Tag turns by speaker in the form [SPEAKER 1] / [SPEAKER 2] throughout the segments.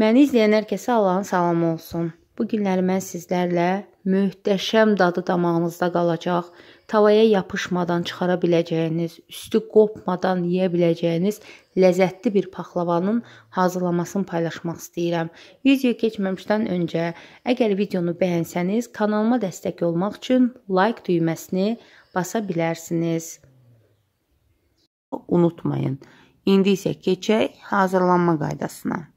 [SPEAKER 1] Məni izləyən hər kəsə Allahın salamı olsun. Bu günləri mən sizlərlə möhtəşəm dadı damağınızda qalacaq, tavaya yapışmadan çıxara biləcəyiniz, üstü qopmadan yeyə biləcəyiniz ləzzətli bir paxlavanın hazırlamasını paylaşmaq istəyirəm. Videoya keçməmişdən öncə, əgər videonu bəyənsəniz, kanalıma dəstək olmaq üçün like düyməsini basa bilərsiniz. Unutmayın. İndi isə keçək hazırlanma qaydasına.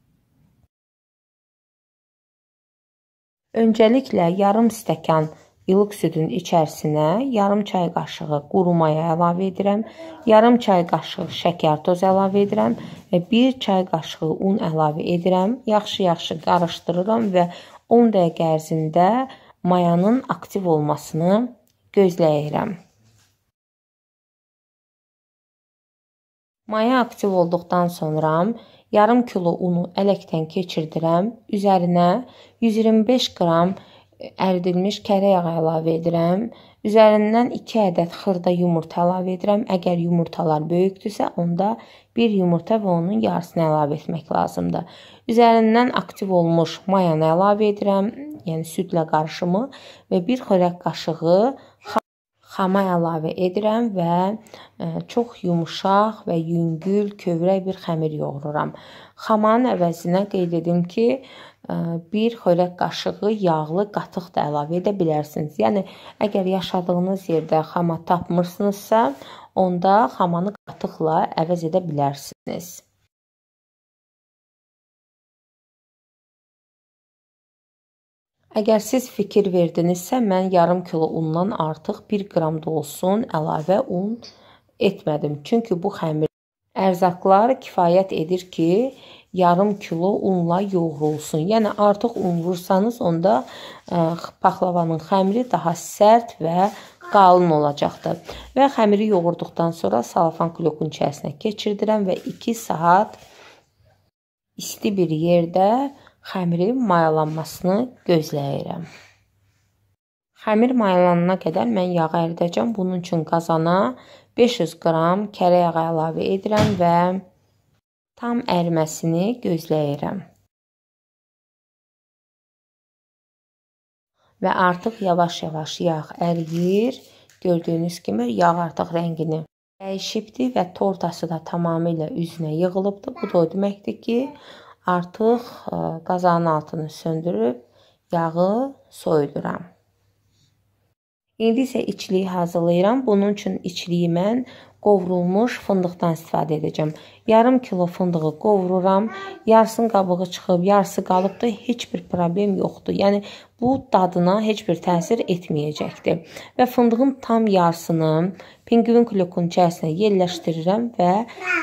[SPEAKER 1] Öncəliklə yarım stəkan ilıq südün içərisinə yarım çay qaşığı quru maya əlavə edirəm, yarım çay qaşığı şəkər toz əlavə edirəm və 1 çay qaşığı un əlavə edirəm. Yaxşı-yaxşı qarışdırıram və 10 dəqiqə ərzində mayanın aktiv olmasını gözləyirəm. Maya aktiv olduqdan sonra yarım kilo unu ələkdən keçirdirəm. Üzərinə 125 qram əridilmiş kərə yağı əlavə edirəm. Üzərindən 2 ədəd xırda yumurta əlavə edirəm. Əgər yumurtalar böyükdürsə, onda 1 yumurta və onun yarısını əlavə etmək lazımdır. Üzərindən aktiv olmuş mayanı əlavə edirəm, yəni südlə qarışımı və 1 xörək qaşığı xama əlavə edirəm və e, çox yumşaq və yüngül, kövrək bir xəmir yoğururam. Xamanın əvəzinə qeyd edim ki, e, bir xörək qaşığı yağlı qatıq da əlavə edə bilərsiniz. Yəni əgər yaşadığınız yerdə xama tapmırsınızsa, onda xamanı qatıqla əvəz edə bilərsiniz. Əgər siz fikir verdinizsə, mən yarım kilo undan artıq 1 qram da olsun əlavə un etmədim. Çünki bu xəmir ərzaqlar kifayət edir ki, yarım kilo unla yoğrulsun. Yəni artıq un vursanız, onda ə, paxlavanın xəmiri daha sərt və qalın olacaqdır. Və xəmiri yoğurduqdan sonra salafan klokun içərisinə keçirdirəm və 2 saat isti bir yerdə xəmirin mayalanmasını gözləyirəm. Xəmir mayalanana qədər mən yağı əridəcəm. Bunun üçün qazana 500 qram kərə yağı əlavə edirəm və tam əriməsini gözləyirəm. Və artıq yavaş-yavaş yağ əriyir. Gördüyünüz kimi yağ artıq rəngini dəyişibdi və tortası da tamamilə üzünə yığılıbdı. Bu da o deməkdir ki, Artıq e, qazanın altını söndürüb yağı soyuduram. İndi isə içliyi hazırlayıram. Bunun üçün içliyi mən qovrulmuş fındıqdan istifadə edəcəm. Yarım kilo fındığı qovururam. Yarısının qabığı çıxıb, yarısı qalıbdı. Heç bir problem yoxdur. Yəni bu dadına heç bir təsir etməyəcəkdir. Və fındığın tam yarısını Pinqvin klokunun içərisinə yerləşdirirəm və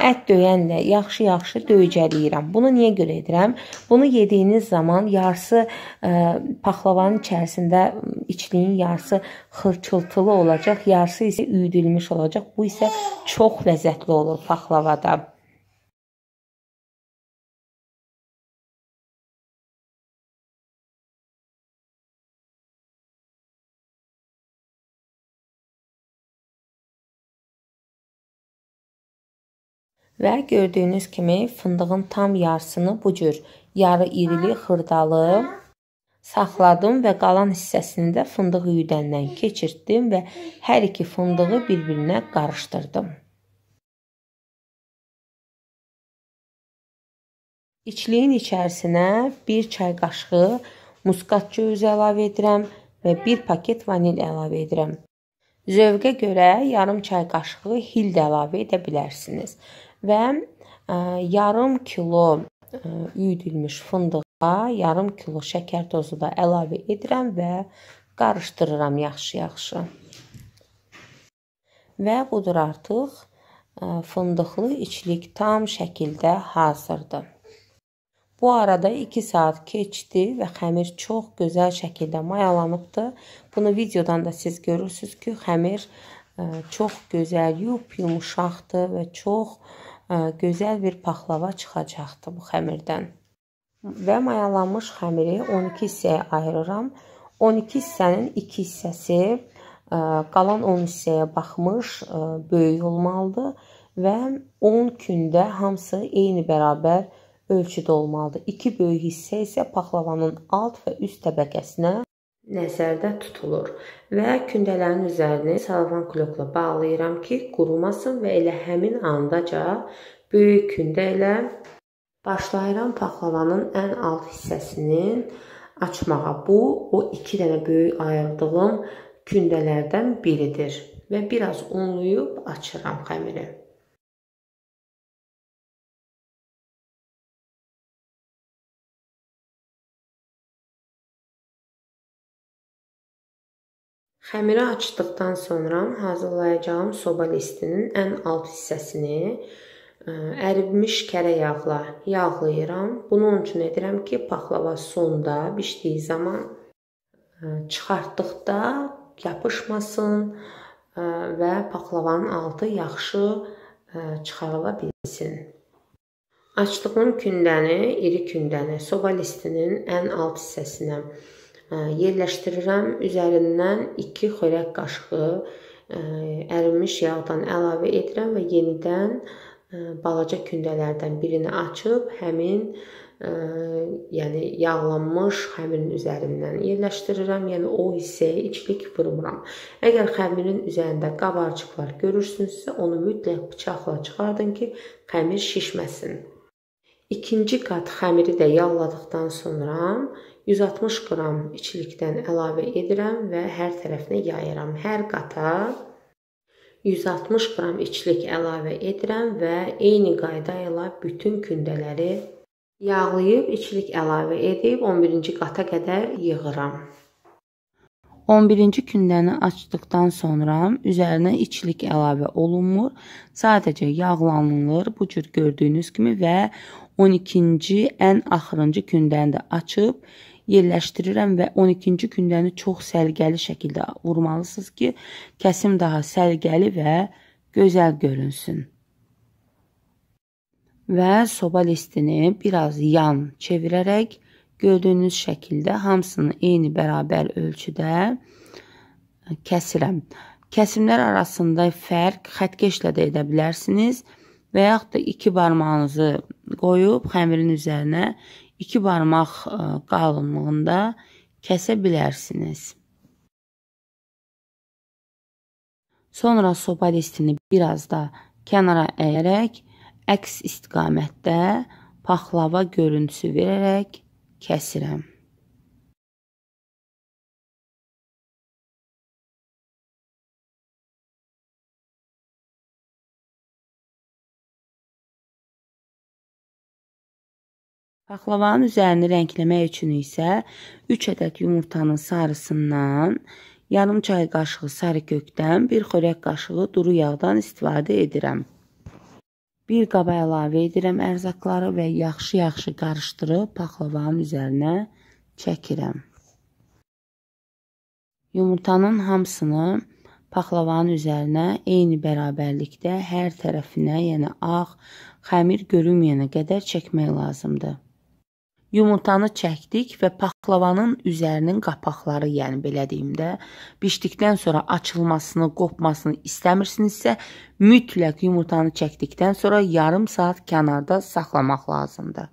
[SPEAKER 1] ət döyənlə yaxşı-yaxşı döyəcələyirəm. Bunu niyə görə edirəm? Bunu yediyiniz zaman yarısı ə, paxlavanın içərisində içliyin yarısı xırçıltılı olacaq, yarısı isə üyüdülmüş olacaq. Bu isə çox ləzzətli olur paxlavada. Və gördüyünüz kimi fındığın tam yarısını bu cür yarı irili xırdalı saxladım və qalan hissəsini də fındıq üyüdəndən keçirtdim və hər iki fındığı bir-birinə qarışdırdım. İçliyin içərisinə 1 çay qaşığı muskat cövüzü əlavə edirəm və 1 paket vanil əlavə edirəm. Zövqə görə yarım çay qaşığı hil də əlavə edə bilərsiniz və ə, yarım kilo ə, üyüdülmüş fındığa yarım kilo şəkər tozu da əlavə edirəm və qarışdırıram yaxşı-yaxşı. Və budur artıq ə, fındıqlı içlik tam şəkildə hazırdır. Bu arada 2 saat keçdi və xəmir çox gözəl şəkildə mayalanıbdı. Bunu videodan da siz görürsüz ki, xəmir çox gözəl, yup yumşaqdır və çox gözəl bir paxlava çıxacaqdı bu xəmirdən. Və mayalanmış xəmiri 12 hissəyə ayırıram. 12 hissənin 2 hissəsi qalan 10 hissəyə baxmış böyük olmalıdır və 10 gündə hamısı eyni bərabər ölçüdə olmalıdır. 2 böyük hissə isə paxlavanın alt və üst təbəqəsinə nəzərdə tutulur və kündələrin üzərini salvan klokla bağlayıram ki, qurumasın və elə həmin andaca böyük kündə ilə başlayıram paxlavanın ən alt hissəsinin açmağa. Bu o 2 dənə böyük ayırdığım kündələrdən biridir və biraz unlayıb açıram xəmiri. Xəmiri açdıqdan sonra hazırlayacağım soba listinin ən alt hissəsini e, ərimiş kərə yağla yağlayıram. Bunu onun üçün edirəm ki, paxlava sonda bişdiyi zaman e, çıxartdıqda yapışmasın e, və paxlavanın altı yaxşı çıxarıla bilsin. Açdığım kündəni, iri kündəni soba listinin ən alt hissəsinə yerləşdirirəm. Üzərindən 2 xörək qaşığı ərinmiş yağdan əlavə edirəm və yenidən balaca kündələrdən birini açıb həmin yəni yağlanmış xəmirin üzərindən yerləşdirirəm. Yəni o hissəyə içlik vurmuram. Əgər xəmirin üzərində qabarcıqlar görürsünüzsə, onu mütləq bıçaqla çıxardın ki, xəmir şişməsin. İkinci qat xəmiri də yağladıqdan sonra 160 qram içlikdən əlavə edirəm və hər tərəfinə yayıram. Hər qata 160 qram içlik əlavə edirəm və eyni qayda ilə bütün kündələri yağlayıb içlik əlavə edib 11-ci qata qədər yığıram. 11-ci kündəni açdıqdan sonra üzərinə içlik əlavə olunmur. Sadəcə yağlanılır bu cür gördüyünüz kimi və 12-ci ən axırıncı kündəni də açıb yerləşdirirəm və 12-ci gündəni çox səliqəli şəkildə vurmalısınız ki, kəsim daha səliqəli və gözəl görünsün. Və soba listini biraz yan çevirərək gördüyünüz şəkildə hamısını eyni bərabər ölçüdə kəsirəm. Kəsimlər arasında fərq xəttkeşlə də edə bilərsiniz və yaxud da iki barmağınızı qoyub xəmirin üzərinə 2 barmaq e, qalınlığında kəsə bilərsiniz. Sonra soba listini biraz da kənara əyərək əks istiqamətdə paxlava görüntüsü verərək kəsirəm. Paxlavanın üzərini rəngləmək üçün isə 3 ədəd yumurtanın sarısından, yarım çay qaşığı sarı kökdən, 1 xörək qaşığı duru yağdan istifadə edirəm. Bir qaba əlavə edirəm ərzaqları və yaxşı-yaxşı qarışdırıb paxlavanın üzərinə çəkirəm. Yumurtanın hamısını paxlavanın üzərinə eyni bərabərlikdə hər tərəfinə, yəni ağ, xəmir görünməyənə qədər çəkmək lazımdır. Yumurtanı çəkdik və paxlavanın üzərinin qapaqları, yəni belə deyim də, bişdikdən sonra açılmasını, qopmasını istəmirsinizsə, mütləq yumurtanı çəkdikdən sonra yarım saat kənarda saxlamaq lazımdır.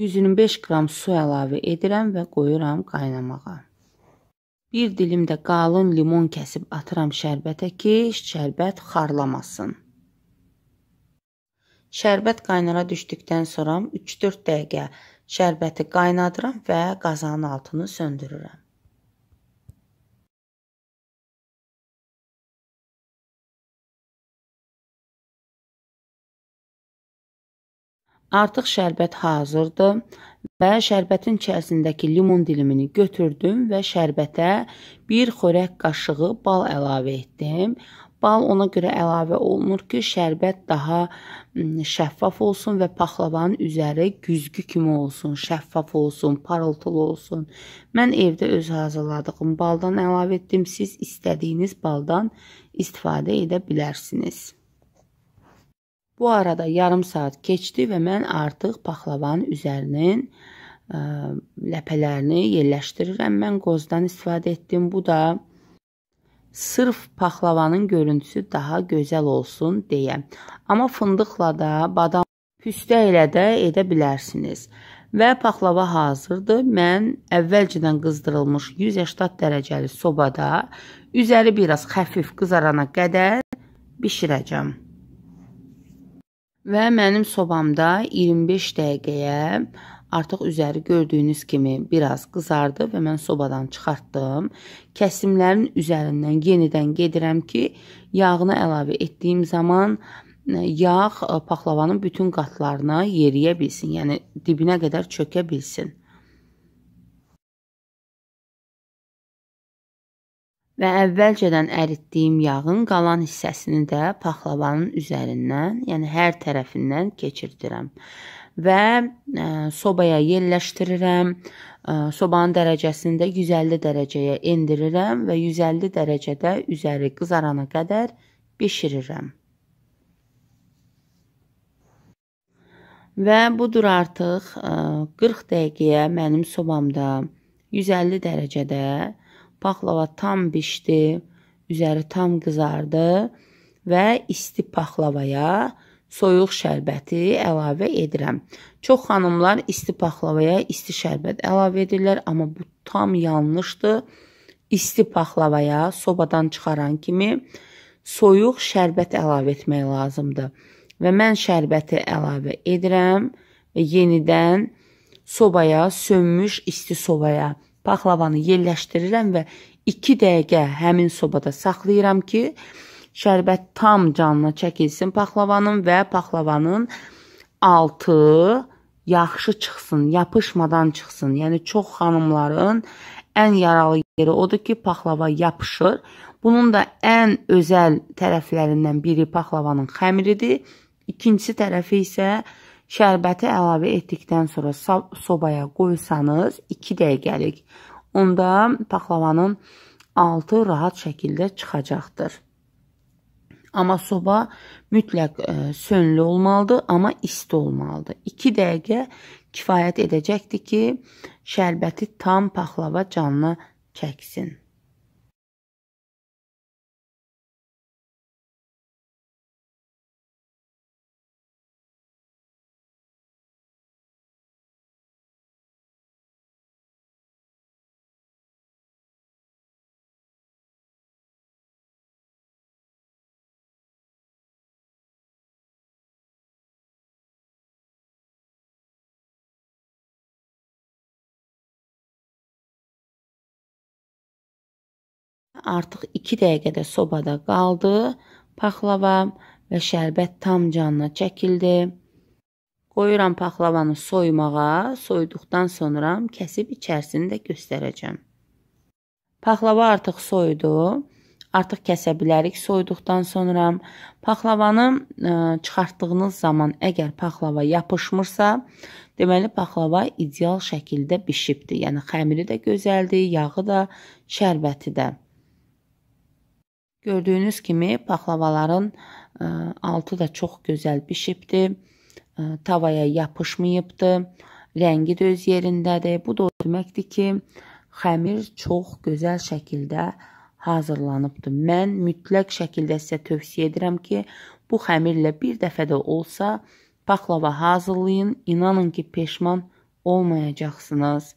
[SPEAKER 1] %125 qram su əlavə edirəm və qoyuram qaynamağa. Bir dilim də qalın limon kəsib atıram şərbətə ki, şərbət xarlamasın. Şərbət qaynara düşdükdən sonra 3-4 dəqiqə şərbəti qaynadıram və qazanın altını söndürürəm. Artıq şərbət hazırdır və şərbətin içərisindəki limon dilimini götürdüm və şərbətə bir xörək qaşığı bal əlavə etdim. Bal ona görə əlavə olunur ki, şərbət daha şəffaf olsun və paxlavanın üzəri güzgü kimi olsun, şəffaf olsun, parıltılı olsun. Mən evdə öz hazırladığım baldan əlavə etdim. Siz istədiyiniz baldan istifadə edə bilərsiniz. Bu arada yarım saat keçdi və mən artıq paxlavanın üzərinin ləpələrini yerləşdirirəm. Mən qozdan istifadə etdim. Bu da sırf paxlavanın görüntüsü daha gözəl olsun deyə. Amma fındıqla da, badam, püstə ilə də edə bilərsiniz. Və paxlava hazırdır. Mən əvvəlcədən qızdırılmış 180 dərəcəli sobada üzəri biraz xəfif qızarana qədər bişirəcəm. Və mənim sobamda 25 dəqiqəyə Artıq üzəri gördüyünüz kimi biraz qızardı və mən sobadan çıxartdım. Kəsimlərin üzərindən yenidən gedirəm ki, yağını əlavə etdiyim zaman e, yağ e, paxlavanın bütün qatlarına yeriyə bilsin, yəni dibinə qədər çökə bilsin. Və əvvəlcədən əritdiyim yağın qalan hissəsini də paxlavanın üzərindən, yəni hər tərəfindən keçirdirəm və e, sobaya yerləşdirirəm. E, sobanın dərəcəsini də 150 dərəcəyə endirirəm və 150 dərəcədə üzəri qızarana qədər bişirirəm. Və budur artıq 40 e, dəqiqəyə mənim sobamda 150 dərəcədə paxlava tam bişdi, üzəri tam qızardı və isti paxlavaya soyuq şərbəti əlavə edirəm. Çox xanımlar isti paxlavaya isti şərbət əlavə edirlər, amma bu tam yanlışdır. İsti paxlavaya sobadan çıxaran kimi soyuq şərbət əlavə etmək lazımdır. Və mən şərbəti əlavə edirəm və yenidən sobaya, sönmüş isti sobaya paxlavanı yerləşdirirəm və 2 dəqiqə həmin sobada saxlayıram ki, Şərbət tam canına çəkilsin paxlavanın və paxlavanın altı yaxşı çıxsın, yapışmadan çıxsın. Yəni çox xanımların ən yaralı yeri odur ki, paxlava yapışır. Bunun da ən özəl tərəflərindən biri paxlavanın xəmiridir. İkincisi tərəfi isə şərbəti əlavə etdikdən sonra sobaya qoysanız 2 dəqiqəlik onda paxlavanın altı rahat şəkildə çıxacaqdır. Amma soba mütləq e, sönlü olmalıdır, amma isti olmalıdır. 2 dəqiqə kifayət edəcəkdir ki, şərbəti tam paxlava canına çəksin. Artıq 2 dəqiqədə sobada qaldı. Paxlava və şərbət tam canına çəkildi. Qoyuram paxlavanı soymağa. Soyduqdan sonra kəsib içərisini də göstərəcəm. Paxlava artıq soydu. Artıq kəsə bilərik soyduqdan sonra. Paxlavanı ə, e, çıxartdığınız zaman əgər paxlava yapışmırsa, deməli paxlava ideal şəkildə bişibdir. Yəni xəmiri də gözəldir, yağı da, şərbəti də. Gördüyünüz kimi paxlavaların e, altı da çox gözəl bişibdir. E, tavaya yapışmayıbdır. Rəngi də öz yerindədir. Bu da o deməkdir ki, xəmir çox gözəl şəkildə hazırlanıbdır. Mən mütləq şəkildə sizə tövsiyə edirəm ki, bu xəmirlə bir dəfə də olsa paxlava hazırlayın. İnanın ki, peşman olmayacaqsınız.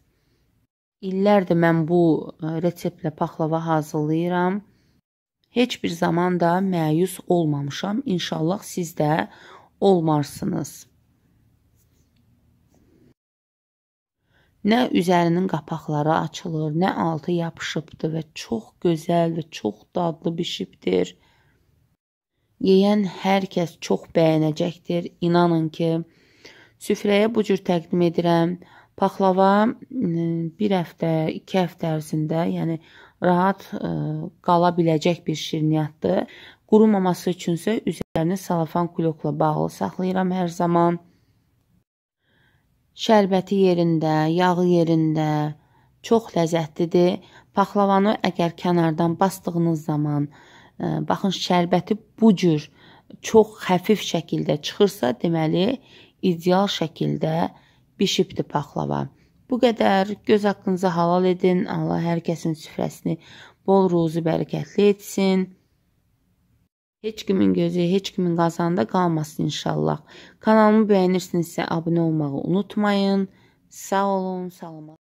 [SPEAKER 1] İllərdir mən bu e, reseptlə paxlava hazırlayıram. Heç bir zaman da məyus olmamışam. İnşallah siz də olmarsınız. Nə üzərinin qapaqları açılır, nə altı yapışıbdır və çox gözəl və çox dadlı bişibdir. Yeyən hər kəs çox bəyənəcəkdir. İnanın ki, süfrəyə bu cür təqdim edirəm. Paxlava bir həftə, iki həftə ərzində, yəni rahat ə, e, qala biləcək bir şirniyyatdır. Qurumaması üçünsə üzərini salafan kulokla bağlı saxlayıram hər zaman. Şərbəti yerində, yağı yerində, çox ləzzətlidir. Paxlavanı əgər kənardan bastığınız zaman, ə, e, baxın şərbəti bu cür çox xəfif şəkildə çıxırsa, deməli ideal şəkildə bişibdir paxlava. Bu qədər. Göz haqqınıza halal edin. Allah hər kəsin süfrəsini bol ruzi bərəkətli etsin. Heç kimin gözü, heç kimin qazanda qalmasın inşallah. Kanalımı bəyənirsinizsə abunə olmağı unutmayın. Sağ olun, salamat.